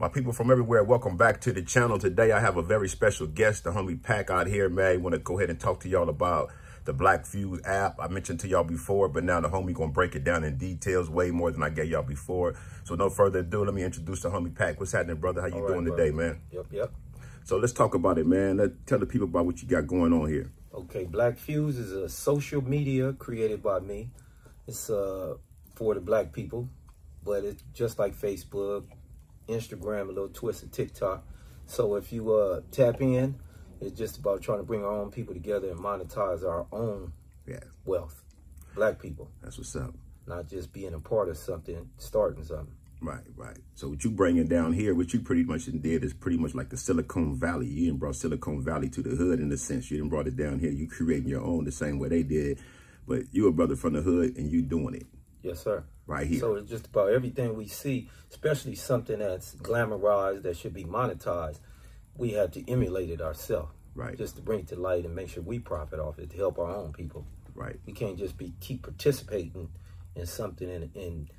My people from everywhere, welcome back to the channel. Today I have a very special guest, the homie Pack out here, man. I want to go ahead and talk to y'all about the Black Fuse app. I mentioned to y'all before, but now the homie gonna break it down in details way more than I gave y'all before. So no further ado, let me introduce the homie Pack. What's happening, brother? How you All doing right, today, man? Yep, yep. So let's talk about it, man. Let tell the people about what you got going on here. Okay, Black Fuse is a social media created by me. It's uh for the black people, but it's just like Facebook, Instagram, a little twist of TikTok. So if you uh tap in, it's just about trying to bring our own people together and monetize our own Yeah, wealth. Black people, that's what's up. not just being a part of something, starting something. Right, right. So what you bringing down here, what you pretty much did is pretty much like the Silicon Valley. You didn't brought Silicon Valley to the hood in a sense. You didn't brought it down here. You creating your own the same way they did. But you a brother from the hood and you doing it Yes, sir. right here. So it's just about everything we see, especially something that's glamorized that should be monetized. We have to emulate it ourselves, right, just to bring it to light and make sure we profit off it to help our own people. right, We can't just be keep participating in something and, and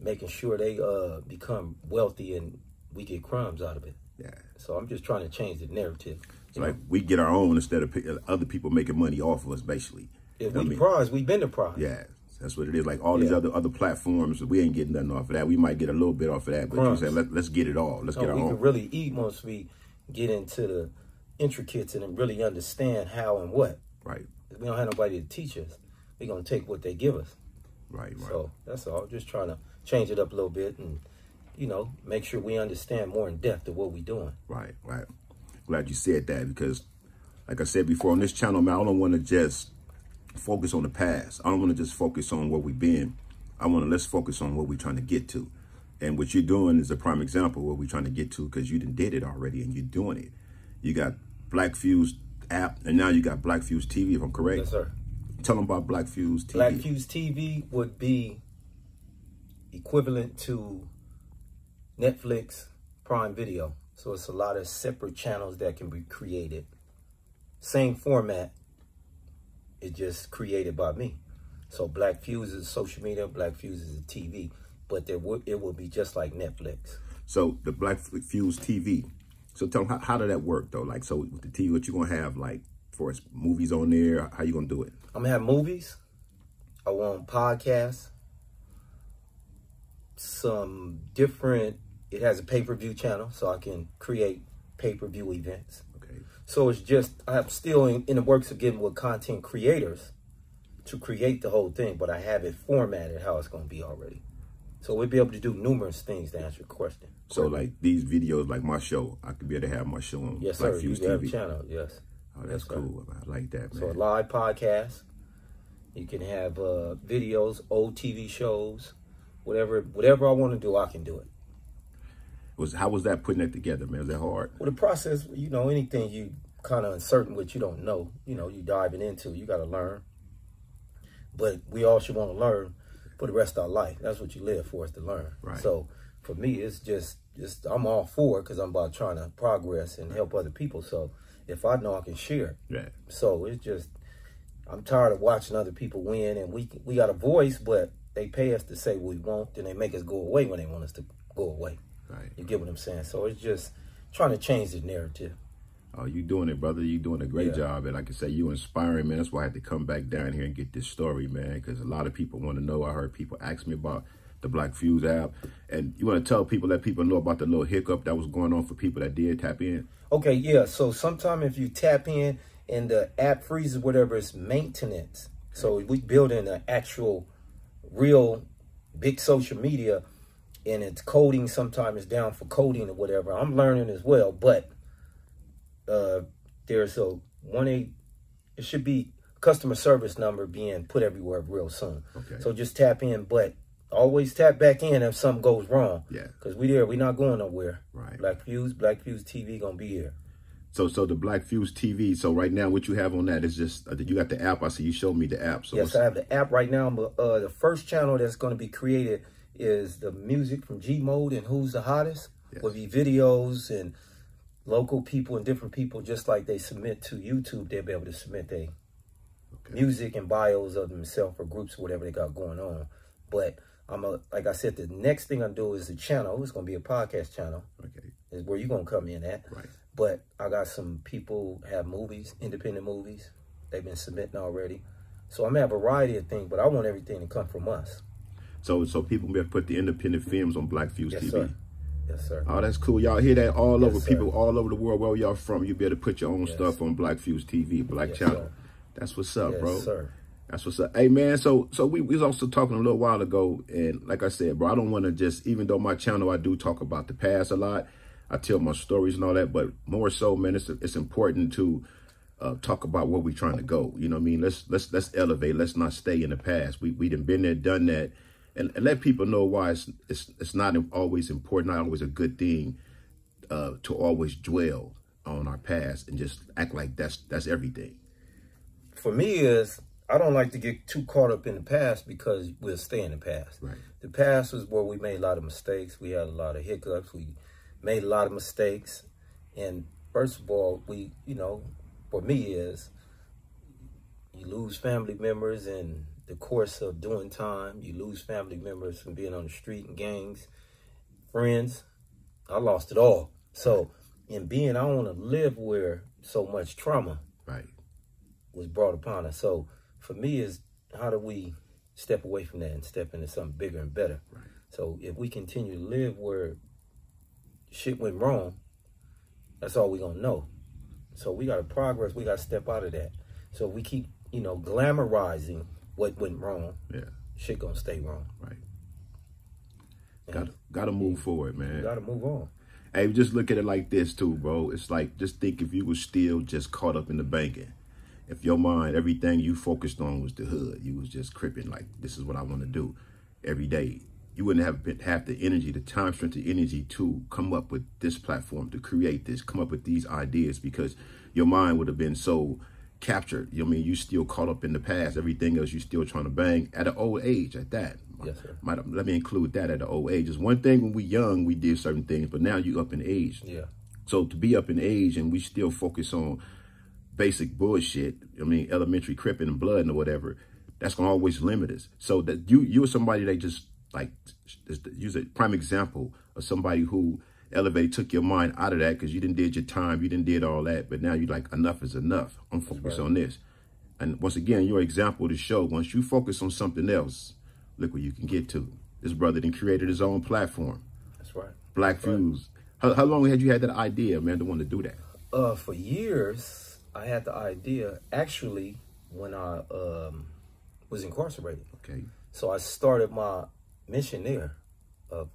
making sure they uh become wealthy and we get crumbs out of it. yeah. So I'm just trying to change the narrative. It's like we get our own instead of other people making money off of us, basically. If I we mean- the prize, we've been the prize. Yeah, that's what it is. Like all these other other platforms, we ain't getting nothing off of that. We might get a little bit off of that, but Crumbs. you say let, let's get it all. Let's oh, get No, our we own. can really eat once we get into the intricates and really understand how and what. right, If we don't have nobody to teach us, we're gonna take what they give us. right, right. So that's all. Just trying to change it up a little bit and you know make sure we understand more in depth of what we're doing. Right, right. Glad you said that because, like I said before, on this channel, man, I don't want to just focus on the past. I don't want to just focus on what we've been. I want to let's focus on what we're trying to get to. And what you're doing is a prime example of what we're trying to get to because you done did it already and you're doing it. You got Black Fuse app and now you got Black Fuse TV, if I'm correct. Yes, sir. Tell them about Black Fuse TV. Black Fuse TV would be equivalent to Netflix Prime Video. So it's a lot of separate channels that can be created. Same format. It just created by me. So Black Fuse is social media, Black Fuse is a TV, but there would it will be just like Netflix. So the Black Fuse TV. So tell them how, how did that work though? Like so with the TV, what you gonna have like for us movies on there? How you gonna do it? I'm gonna have movies. I want podcasts. Some different. It has a pay per view channel, so I can create pay per view events. So it's just I'm still in, in the works of getting with content creators to create the whole thing, but I have it formatted how it's gonna be already. So we'll be able to do numerous things to answer your question. So like these videos, like my show, I could be able to have my show on Yes, Black sir. You Fuse a TV. channel. Yes. Oh, that's Yes, sir. cool. I like that, So a live podcast. You can have uh, videos, old TV shows, whatever whatever I want to do, I can do it. Was how was that putting that together, man? Was that hard? Well, the process, you know, anything you kind of uncertain with, you don't know, you know, you diving into, you got to learn. But we all should want to learn for the rest of our life. That's what you live for, is to learn. Right. So for me, it's just, just I'm all for it because I'm about trying to progress and help other people. So if I know I can share Yeah. So it's just, I'm tired of watching other people win, and we we got a voice, but they pay us to say what we want, then they make us go away when they want us to go away. Right. You get what I'm saying? So it's just trying to change the narrative. Oh, you doing it, brother. You doing a great Yeah. job. And like I say, you inspiring, man. That's why I had to come back down here and get this story, man. Because a lot of people want to know. I heard people ask me about the Black Fuse app. And you want to tell people, let people know about the little hiccup that was going on for people that did tap in? Okay, yeah. So sometime if you tap in and the app freezes, whatever, it's maintenance. So we building an actual, real, big social media, and it's coding. Sometimes it's down for coding or whatever. I'm learning as well, but uh, there's a one eight. It should be customer service number being put everywhere real soon. Okay. So just tap in, but always tap back in if something goes wrong. Yeah. Cause we there, we not going nowhere. Right. Black Fuse, Black Fuse TV gonna be here. So, so the Black Fuse TV. So right now, what you have on that is just uh, you got the app. I see you showed me the app. So yes, I have the app right now. But uh, the first channel that's going to be created is the music from G Mode and Who's the Hottest. Yes. Will be videos and local people and different people, just like they submit to YouTube. They'll be able to submit their Okay. music and bios of themselves or groups, whatever they got going on. But I'm a, like I said, the next thing I do is the channel. It's going to be a podcast channel. okay. is where you're gonna come in at. Right. But I got some people have movies, independent movies. They've been submitting already. So I'm at a variety of things, but I want everything to come from us. So so people may have put the independent films on Black Fuse Yes, TV. sir. Yes, sir. Oh, that's cool. Y'all hear that all Yes, over. sir. People all over the world, where y'all from, you better put your own Yes. stuff on Black Fuse TV, Black Channel. sir. That's what's up, bro. yes, bro. sir. That's what's up. Hey man, so so we, we was also talking a little while ago, and like I said, bro, I don't want to just even though my channel I do talk about the past a lot, I tell my stories and all that, but more so, man, it's it's important to uh, talk about where we're trying to go. You know what I mean? Let's let's let's elevate. Let's not stay in the past. We we done been there, done that, and, and let people know why it's it's it's not always important, not always a good thing uh, to always dwell on our past and just act like that's that's everything. For me is I don't like to get too caught up in the past because we'll stay in the past. Right. The past was where we made a lot of mistakes. We had a lot of hiccups. We made a lot of mistakes. And first of all, we, you know, for me is you lose family members in the course of doing time. You lose family members from being on the street and gangs, friends. I lost it all. So in being, I don't want to live where so much trauma Right. was brought upon us. So for me is how do we step away from that and step into something bigger and better? Right. So if we continue to live where shit went wrong, that's all we gonna know. So we gotta progress, we gotta step out of that. So we keep, you know, glamorizing what went wrong, Yeah. shit gonna stay wrong. Right. Got got to move forward, man. gotta move on. Hey, just look at it like this too, bro. It's like just think if you was still just caught up in the banking. If your mind, everything you focused on was the hood, you was just cripping like this is what I want to do every day. You wouldn't have been, have the energy, the time, strength, the energy to come up with this platform, to create this, come up with these ideas because your mind would have been so captured. You know I mean? You still caught up in the past. Everything else you still trying to bang at an old age at that. Yes, sir. Might, let me include that at an old age. It's one thing when we young, we did certain things, but now you up in age. Yeah. So to be up in age and we still focus on basic bullshit, I mean, elementary cripping and blood and whatever, that's gonna always limit us. So that you you're somebody that just like use a prime example of somebody who elevated took your mind out of that because you didn't did your time, you didn't did all that, but now you're like enough is enough. I'm focused on this. And once again, your example to show once you focus on something else, look what you can get to. This brother then created his own platform, That's right. Black Fuse. How, how long had you had that idea, man, to want to do that? Uh, for years, I had the idea actually when I um, was incarcerated. Okay. So I started my mission there of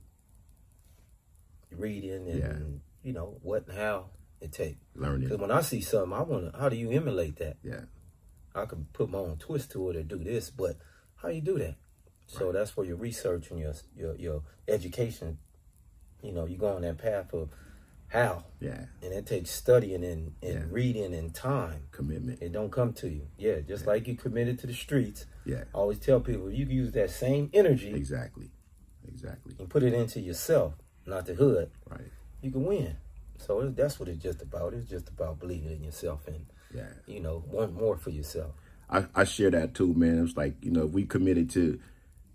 reading and Yeah. you know what and how it take. Learning. Because when I see something, I want to. How do you emulate that? Yeah. I can put my own twist to it or do this, but how you do that? So that's where your research and your your your education. You know, you go on that path of how, Yeah. and it takes studying and, and Yeah. reading and time. Commitment. It don't come to you. Yeah, just like you committed to the streets. Yeah. I always tell people you can use that same energy Exactly. Exactly. and put it into yourself, not the hood. Right. You can win. So it, that's what it's just about. It's just about believing in yourself and Yeah. you know want more for yourself. I, I share that too, man. It's like, you know, if we committed to,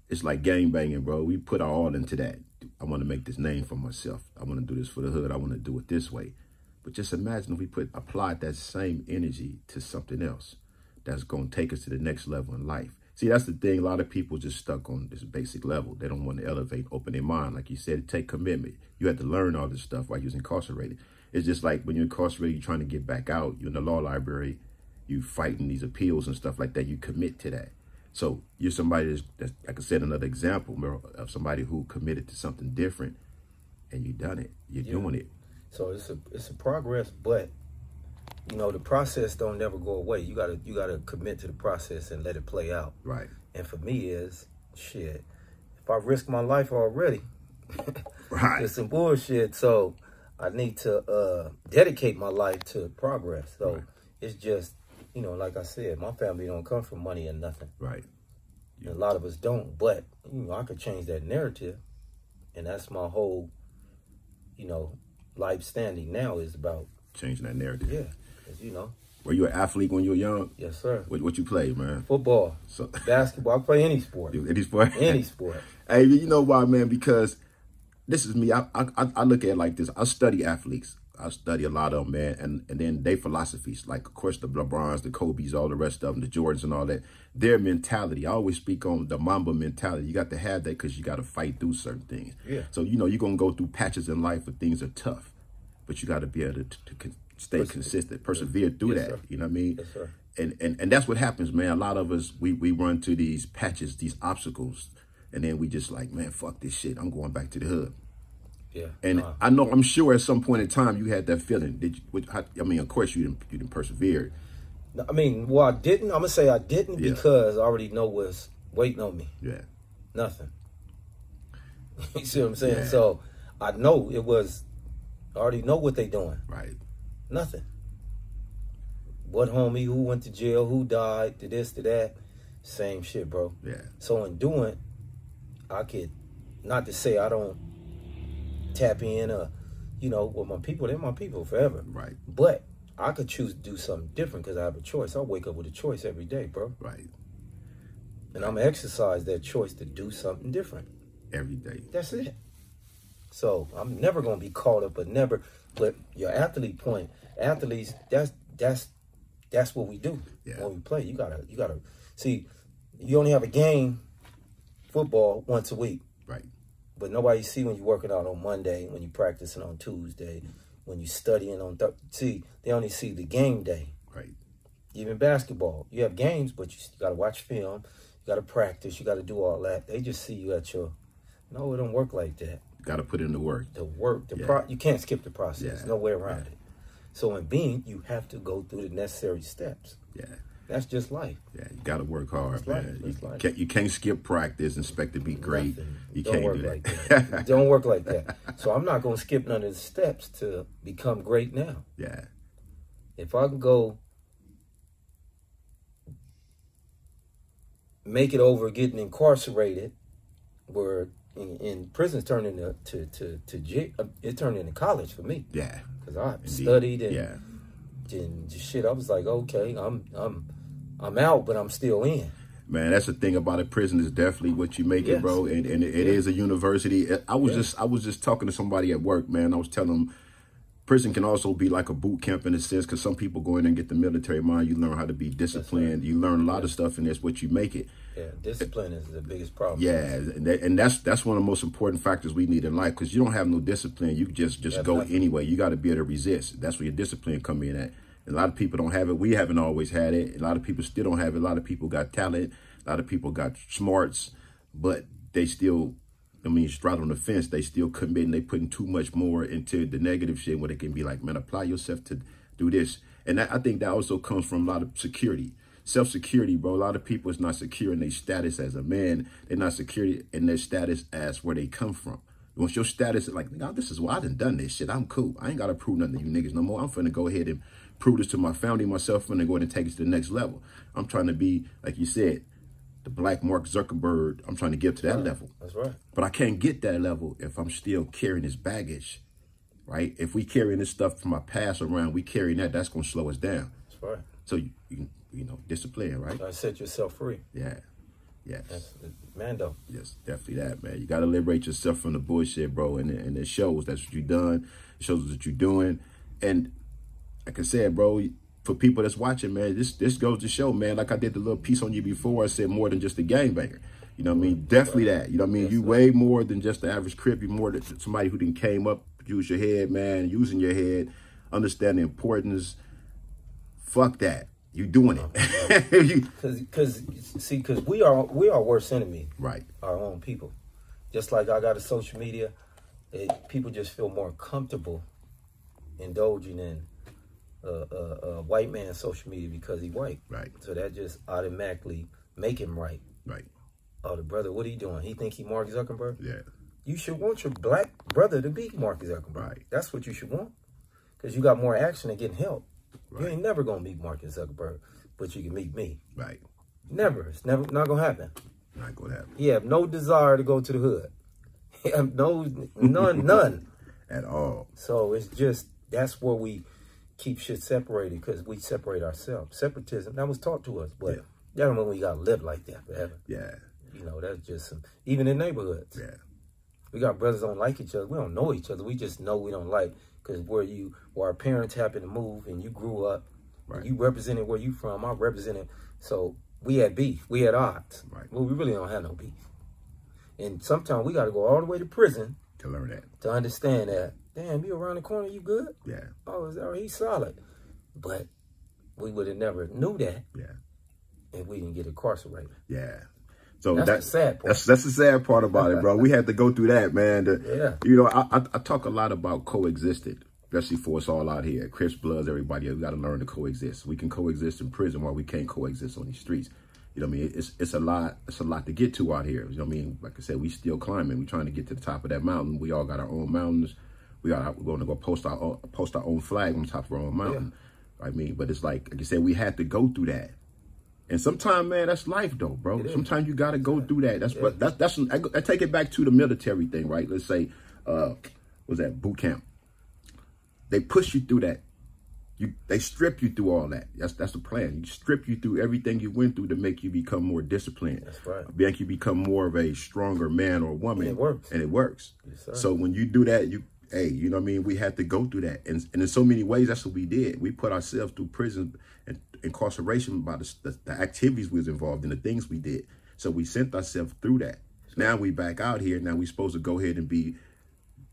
it's like gang banging, bro. We put our all into that. I want to make this name for myself. I want to do this for the hood. I want to do it this way. But just imagine if we put applied that same energy to something else that's going to take us to the next level in life. See, that's the thing. A lot of people just stuck on this basic level. They don't want to elevate, open their mind. Like you said, take commitment. You have to learn all this stuff while you're incarcerated. It's just like when you're incarcerated, you're trying to get back out. You're in the law library. You fighting these appeals and stuff like that. You commit to that. So you're somebody that's, that's like I said, another example of somebody who committed to something different, and you done it. You're doing it. So it's a it's a progress, but you know the process don't never go away. You gotta you gotta commit to the process and let it play out. Right. And for me is shit. If I risk my life already, Right. it's some bullshit. So I need to uh, dedicate my life to progress. So Right. it's just you know, like I said, my family don't come from money and nothing. Right. A lot of us don't, but you know, I could change that narrative, and that's my whole, you know, life standing now is about Changing that narrative. yeah, you know, Were you an athlete when you were young? yes sir. What, what you play, man? Football, So basketball, I play any sport, any sport. any sport. Hey, you know why, man? Because this is me. I, I I look at it like this. I study athletes. I study a lot of them, man, and and then their philosophies, like of course the LeBrons, the Kobe's, all the rest of them, the Jordans, and all that. Their mentality. I always speak on the Mamba mentality. You got to have that because you got to fight through certain things. Yeah. So you know you're gonna go through patches in life where things are tough, but you got to be able to, to, stay consistent, persevere through Yes, that. sir. You know what I mean? Yes, sir. And, and and that's what happens, man. A lot of us we we run to these patches, these obstacles, and then we just like, man, fuck this shit. I'm going back to the hood. Yeah. And. I know, I'm sure at some point in time you had that feeling. Did you? Which, how- I mean, of course you didn't. You didn't persevere. I mean, well, I didn't. I'm gonna say I didn't Yeah. because I already know what's waiting on me. Yeah, Nothing. you see what I'm saying? Yeah. So I know it was. I already know what they doing. right. Nothing. What homie? Who went to jail? Who died? To this? To that? Same shit, bro. Yeah, So in doing, I could, not to say I don't tap in or, you know, with my people. They're my people forever. right, But I could choose to do something different because I have a choice. I wake up with a choice every day, bro. right. And I'm gonna exercise that choice to do something different. Every day. That's it. So I'm never gonna be caught up, but never. But your athlete point, athletes, that's that's that's what we do Yeah. when we play. You gotta you gotta see. You only have a game, football once a week, Right, but nobody see when you're working out on Monday, when you're practicing on Tuesday, when you're studying on. Th- see, they only see the game day. right, Even basketball, you have games, but you, you got to watch film, you got to practice, you got to do all that. They just see you at your. No, it don't work like that. Got to put in the work. The work, the Yeah. pro, you can't skip the process. Yeah. No way around Yeah. it. So in being, you have to go through the necessary steps. Yeah, That's just life. yeah. You got to work hard, man. you can't you can't skip practice and expect to be great. Nothing. You don't can't work do that. like that. Don't work like that. So I'm not gonna skip none of the steps to become great now. yeah, If I can go make it over getting incarcerated, where in, in prisons turned into to to to uh, it turned into college for me yeah. because I Indeed. studied and, yeah, and shit. I was like, okay, I'm I'm I'm out, but I'm still in. Man, that's the thing about a prison is definitely what you make it, bro. And, and it, it is a university. I was Yeah. just I was just talking to somebody at work, man. I was telling them prison can also be like a boot camp in a sense because some people go in and get the military mind. You learn how to be disciplined. You learn a lot of stuff, and that's what you make it. Yeah, discipline is the biggest problem. Yeah, and, that, and that's that's one of the most important factors we need in life because you don't have no discipline. You just just That's go right. anyway. You got to be able to resist. That's where your discipline come in at. A lot of people don't have it. We haven't always had it. A lot of people still don't have it. A lot of people got talent. A lot of people got smarts, but they still, I mean, straddling the fence. They still commit and they putting too much more into the negative shit where they can be like, man, apply yourself to do this. And that, I think that also comes from a lot of security. Self-security, bro. A lot of people is not secure in their status as a man. They're not secure in their status as where they come from. Once your status is like, nigga, this is why I done done this shit. I'm cool. I ain't got to prove nothing to you niggas no more. I'm finna go ahead and prove this to my family, myself, finna go ahead and take it to the next level. I'm trying to be, like you said, the black Mark Zuckerberg. I'm trying to get to that level. That's right. But I can't get that level if I'm still carrying this baggage, right? If we carrying this stuff from our past around, we carrying that, that's going to slow us down. That's right. So, you, you, you know, discipline, right? Gotta set yourself free. Yeah. Yes. That's Mando. Yes, definitely that, man. You got to liberate yourself from the bullshit, bro. And, and it shows that's what you done. It shows what you're doing. And like I said, bro, for people that's watching, man, this this goes to show, man. Like I did the little piece on you before, I said more than just a gangbanger. You know what I mean? Definitely that. You know what I mean? you way more than just the average Crip. You more than somebody who then came up, use your head, man, using your head, understand the importance. Fuck that. You doing it. Cause, cause, see, cause we are we are worst enemy. right. our own people. Just like I got a social media, it, people just feel more comfortable indulging in a, uh, uh, white man's social media because he white. Right. So that just automatically make him right. Right. Oh, the brother, what he doing? He think he Mark Zuckerberg? Yeah. You should want your black brother to be Mark Zuckerberg. Right. That's what you should want. Because you got more action and getting help. You ain't never going to meet Mark Zuckerberg, but you can meet me. Right. Never. It's never not going to happen. Not gonna happen He have no desire to go to the hood. He have no none none. at all. So it's just that's where we keep shit separated because we separate ourselves. Separatism that was taught to us, but Yeah. that don't mean we gotta live like that forever. Yeah. You know, that's just some even in neighborhoods. Yeah. We got brothers don't like each other. We don't know each other. We just know we don't like because where you, where our parents happened to move and you grew up, right. you represented where you from. I represented. So we had beef. We had odds. Right. Well, we really don't have no beef. And sometimes we got to go all the way to prison to learn that to understand that. Damn, you around the corner, you good? Yeah. Oh, is that? He's solid. But we would have never knew that. Yeah. If we didn't get incarcerated. Yeah. So that's sad part. That's that's the sad part about it, bro. we had to go through that, man. To, yeah. You know, I, I, I talk a lot about coexisting, especially for us all out here. Crips, Bloods, everybody. We got to learn to coexist. We can coexist in prison while we can't coexist on these streets. You know what I mean? It's it's a lot. It's a lot to get to out here. You know what I mean? Like I said, we still climbing. We trying to get to the top of that mountain. We all got our own mountains. We got we're going to go post our own, post our own flag on top of our own mountain. Yeah. I mean, but it's like like I said, we had to go through that. And sometimes, man, that's life, though, bro. Sometimes you got to go through that. That's what that's that's. I, I, take it back to the military thing, right? Let's say, uh, was that boot camp? They push you through that. You they strip you through all that. That's that's the plan. You strip you through everything you went through to make you become more disciplined. That's right. Make you become more of a stronger man or woman. And it works. And it works. Yes, so when you do that, you hey, you know what I mean? We had to go through that. And, and in so many ways, that's what we did. We put ourselves through prison and incarceration by the, the, the activities we was involved in, the things we did. So we sent ourselves through that. Now we back out here. Now we supposed to go ahead and be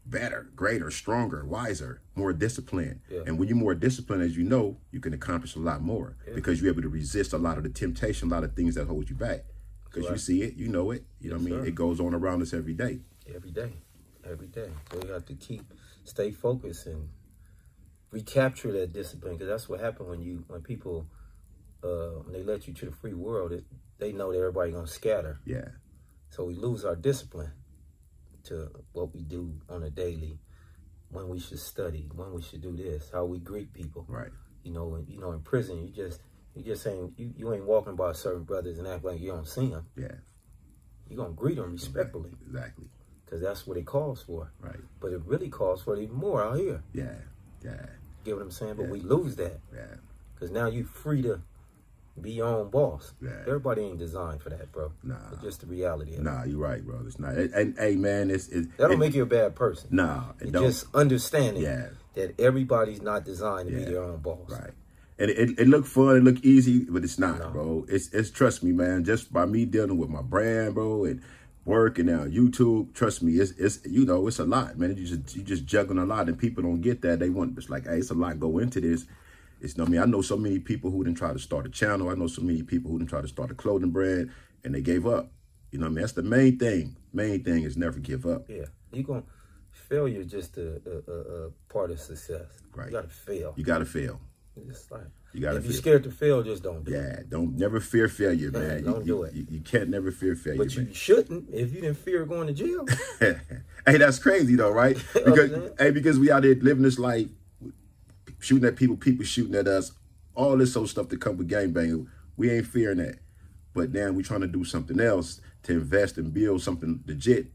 better, greater, stronger, wiser, more disciplined. Yeah. And when you're more disciplined, as you know, you can accomplish a lot more yeah. because you're able to resist a lot of the temptation, a lot of things that hold you back. Because right. you see it, you know it. You know what I mean? Sir. It goes on around us every day. Every day. Every day. So we have to keep, stay focused and recapture that discipline because that's what happened when you, when people, uh, when they let you to the free world, it, they know that everybody gonna scatter. Yeah. So we lose our discipline to what we do on a daily, when we should study, when we should do this, how we greet people. Right. You know, you know, in prison, you just you just saying you, you ain't walking by certain brothers and act like you don't see them. Yeah. You're gonna greet them respectfully. Exactly. Because that's what it calls for. Right. But it really calls for even more out here. Yeah. Yeah. Get what I'm saying? But yeah. we lose that. Yeah. Because now you free to be your own boss. Yeah. Everybody ain't designed for that, bro. Nah. It's just the reality. Nah, you're right, bro. It's not. And, and hey, man, it's, it's that don't it, make you a bad person. Nah, it just understanding yeah. that everybody's not designed to yeah. be their own boss. Right. And it, it, it look fun, it look easy, but it's not, No. bro. It's it's trust me, man. Just by me dealing with my brand, bro, and work and now YouTube, trust me, it's it's you know it's a lot, man. You just you just juggling a lot, and people don't get that. They want it's like, hey, it's a lot go into this. It's I mean, I know so many people who didn't try to start a channel. I know so many people who didn't try to start a clothing brand, and they gave up. You know what I mean? That's the main thing. Main thing is never give up. Yeah, You're going to, failure just a, a, a, part of success. Right. You got to fail. You gotta fail. It's like You gotta if you're fail. scared to fail, just don't do it. Yeah, don't never fear failure, Yeah, man. don't you, do you- it. You, you can't never fear failure, But man. you shouldn't if you didn't fear going to jail. hey, that's crazy though, right? You know what I'm Because hey, because we out there living this life, shooting at people, people shooting at us, all this old stuff that come with gangbanging. We ain't fearing that. But now we trying to do something else to invest and build something legit.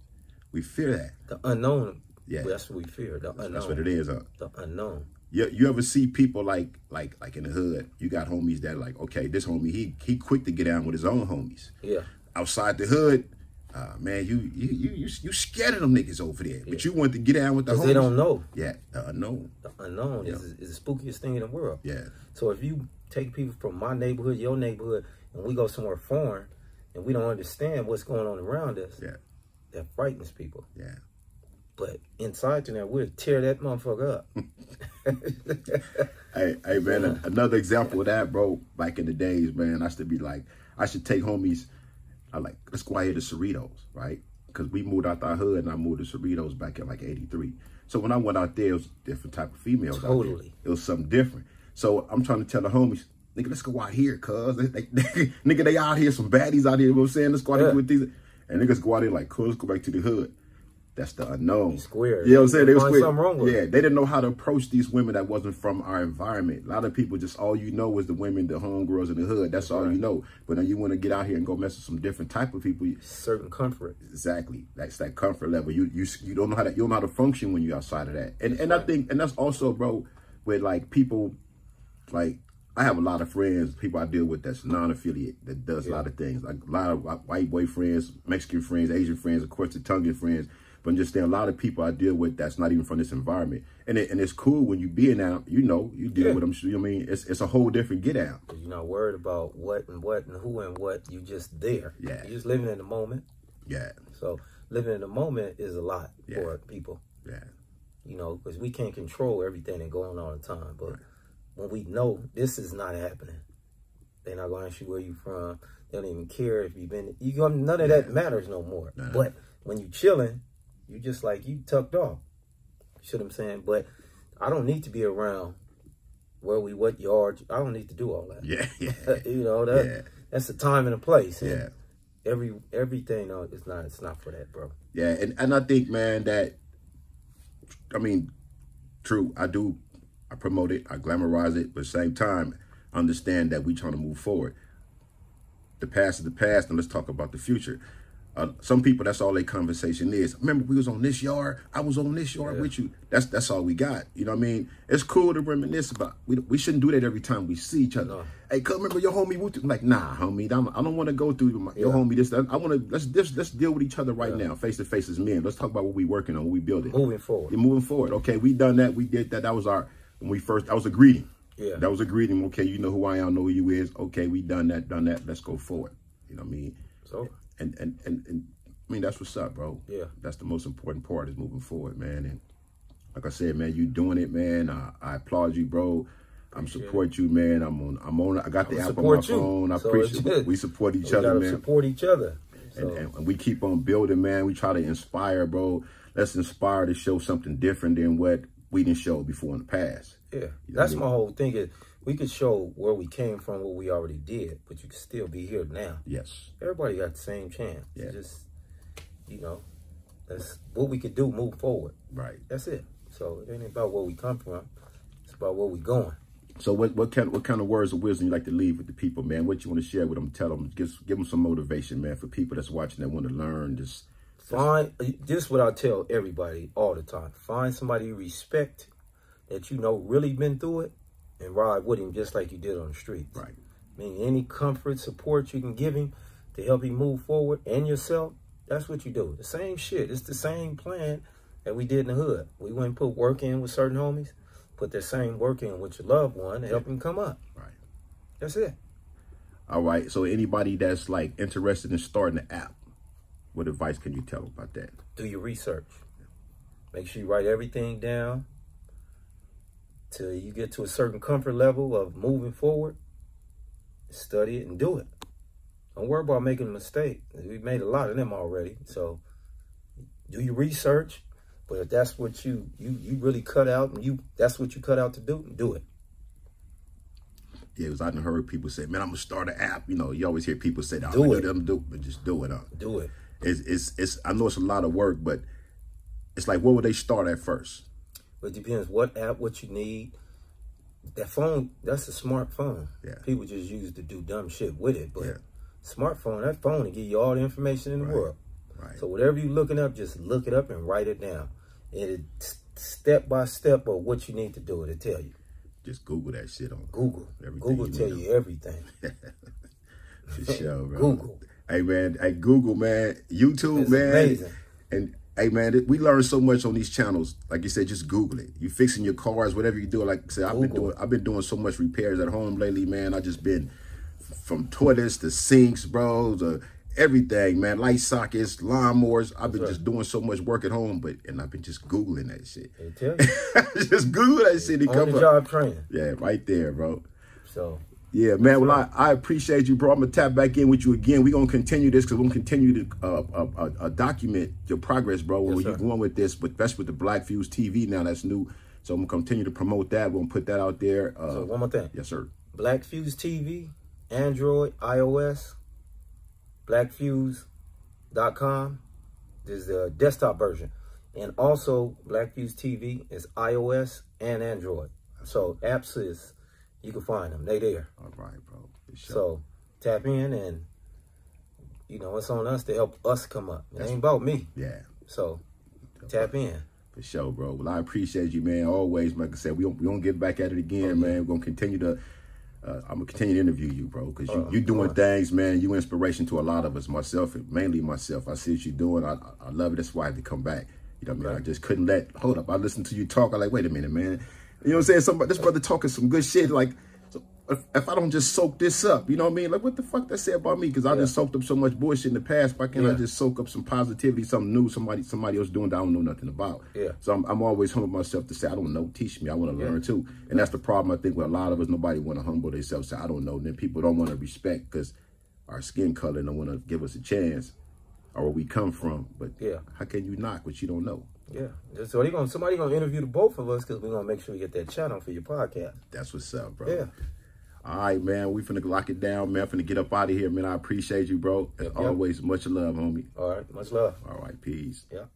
We fear that. the unknown. Yeah. That's what we fear. The unknown. That's what it is. Huh? The unknown. You, you ever see people like like like in the hood? You got homies that like, okay, this homie, he he quick to get down with his own homies. Yeah. Outside the hood, uh, man, you you you you you scared of them niggas over there, but you want to get out with the homies. They don't know. Yeah, the unknown. The unknown is, is the spookiest thing in the world. Yeah, So if you take people from my neighborhood, your neighborhood, and we go somewhere foreign, and we don't understand what's going on around us, yeah, that frightens people. yeah. But inside to there, we'll tear that motherfucker up. Hey, hey, man, an- another example of that, bro. Back in the days, man, I used to be like, I should take homies. I like, let's go out here to Cerritos, right? Because we moved out our hood and I moved to Cerritos back in like '83. So when I went out there, it was a different type of females. Totally. it was something different. So I'm trying to tell the homies, nigga, let's go out here, cuz. Nigga, they out here, some baddies out here, you know what I'm saying? Let's go out Yeah. here with these. And niggas go out there like, cuz, let's go back to the hood. That's the unknown. square. You know what I'm saying? They was square. something wrong with yeah, it. they didn't know how to approach these women that wasn't from our environment. A lot of people just all you know is the women, the homegirls in the hood. That's all you know. But then you want to get out here and go mess with some different type of people. Certain comfort. Exactly. That's that comfort level. You you you don't know how to you don't know how to function when you're outside of that. And and I think and that's also, bro, with like people like I have a lot of friends, people I deal with that's non-affiliate that does a lot of things. Like a lot of white boy friends, Mexican friends, Asian friends, of course the Tongan friends. But understand a lot of people I deal with that's not even from this environment. And it, and it's cool when you being out, you know, you deal Yeah. with them. You know what I mean? It's it's a whole different get out. You're not worried about what and what and who and what. You just there. Yeah. You're just living in the moment. Yeah, So living in the moment is a lot Yeah. for people. yeah, You know, because we can't control everything that going on all the time. But when we know this is not happening, they're not going to ask you where you from. They don't even care if you've been. You go, none of that matters no more. Nah. But when you chilling, you just like you tucked off. You see what I'm saying? But I don't need to be around where we what yard. I don't need to do all that. yeah, yeah, you know that Yeah. that's the time and the place. And yeah. Every everything uh, no, it's not it's not for that, bro. Yeah, and, and I think, man, that I mean, true, I do I promote it, I glamorize it, but at the same time, understand that we trying to move forward. The past is the past, and let's talk about the future. Uh, some people, that's all their conversation is. Remember, we was on this yard. I was on this yard Yeah. with you. That's that's all we got. You know what I mean? It's cool to reminisce about. We, we shouldn't do that every time we see each other. No. Hey, come remember your homie? Wu-Tang?" I'm like, nah, homie. I'm, I don't want to go through my, your Yeah. homie. This, I, want to let's let's let's deal with each other right now, face to face as men. Let's talk about what we working on, what we building. Moving forward. Yeah, moving forward. Okay, we done that. We did that. That was our when we first. That was a greeting. Yeah. That was a greeting. Okay, you know who I am. Know who you is. Okay, we done that. Done that. Let's go forward. You know what I mean? So And and and, and I mean that's what's up, bro. Yeah. That's the most important part is moving forward, man. And like I said, man, you doing it, man. I, I applaud you, bro. I'm support you, man. I'm on. I'm on. I got the app on my you. phone. I So appreciate. It. We support each other, man. support each other. So And, and we keep on building, man. We try to inspire, bro. Let's inspire to show something different than what we didn't show before in the past. yeah, know that's I my whole thing. Is we could show where we came from, what we already did, but you can still be here now. Yes. Everybody got the same chance. Yeah. Just you know, that's what we could do. Move forward. Right. That's it. So it ain't about where we come from. It's about where we going. So what what kind what kind of words of wisdom you like to leave with the people, man? What you want to share with them? Tell them, give give them some motivation, man, for people that's watching that want to learn. Just Find uh, this what I tell everybody all the time. Find somebody you respect that you know really been through it and ride with him just like you did on the street. right. I mean, any comfort, support you can give him to help him move forward and yourself, that's what you do. The same shit. It's the same plan that we did in the hood. We went and put work in with certain homies, put that same work in with your loved one to help him come up. Right. That's it. All right. So anybody that's like interested in starting the app, what advice can you tell them about that? do your research. Make sure you write everything down till you get to a certain comfort level of moving forward. Study it and do it. Don't worry about making a mistake. We've made a lot of them already. So do your research. But if that's what you you you really cut out and you that's what you cut out to do, do it. Yeah, because I done heard people say, "Man, I'm gonna start an app." You know, you always hear people say, "I'm Do it. do them do," but just do it. Huh? Do it. It's, it's it's I know it's a lot of work, but it's like, where would they start at first? It depends what app, what you need. That phone, that's a smartphone. Yeah. People just use to do dumb shit with it. But Yeah. smartphone, that phone will give you all the information in the Right. world. Right. So whatever you're looking up, just look it up and write it down. And it step by step of what you need to do, it'll tell you. Just Google that shit on Google. Everything Google tell you everything. For sure, bro. Google. Hey man, hey Google man, YouTube It's man, amazing. and hey man, we learn so much on these channels. Like you said, just Google it. You fixing your cars, whatever you do. Like I said, I've been doing, I've been doing so much repairs at home lately, man. I just been from toilets to sinks, bro, to everything, man. Light sockets, lawnmowers. I've been right. just doing so much work at home, but and I've been just Googling that shit. It'll tell you. just Google that shit. It come the up. job training. Yeah, right there, bro. So Yeah, man. Well, I, I appreciate you, bro. I'm gonna tap back in with you again. We're gonna continue this because we're gonna continue to uh, uh, uh, uh, document your progress, bro. Where Yes, you're going with this, but that's with the Black Fuse TV now. That's new, so I'm gonna continue to promote that. We're gonna put that out there. Uh, so one more thing. yes, sir. Black Fuse TV, Android, iOS, blackfuse.com is the desktop version. And also, Black Fuse TV is iOS and Android. So, apps is, you can find them. They there. All right, bro. Sure. So, tap in and, you know, it's on us to help us come up. It ain't about me. yeah, So, tap in. for sure, bro. Well, I appreciate you, man. Always, like I said, we don't we don't get back at it again, man. We're gonna continue to. Uh, I'm gonna continue to interview you, bro, because you Uh, you doing uh. things, man. You inspiration to a lot of us. Myself, mainly myself. I see what you're doing. I I- I love it. That's why I had to come back. You know what I mean? I just couldn't let, hold up. I listened to you talk. I like, wait a minute, man. You know what I'm saying? Somebody, this brother talking some good shit. Like, if, if I don't just soak this up, you know what I mean? Like, what the fuck that say about me? Because I just soaked up so much bullshit in the past. Why can't I just soak up some positivity, something new, somebody somebody else doing that I don't know nothing about? Yeah. So I'm, I'm always humble myself to say, I don't know, teach me. I want to learn too. And that's the problem, I think, with a lot of us. Nobody want to humble themselves, say, I don't know. And then people don't want to respect because our skin color don't want to give us a chance or where we come from. But Yeah. how can you knock what you don't know? Yeah. So they gonna somebody gonna interview the both of us because we're gonna make sure we get that channel for your podcast. That's what's up, bro. Yeah. All right, man. We finna lock it down, man. Finna get up out of here, man. I appreciate you, bro. As always, much love, homie. All right. Much love. All right, peace. Yeah.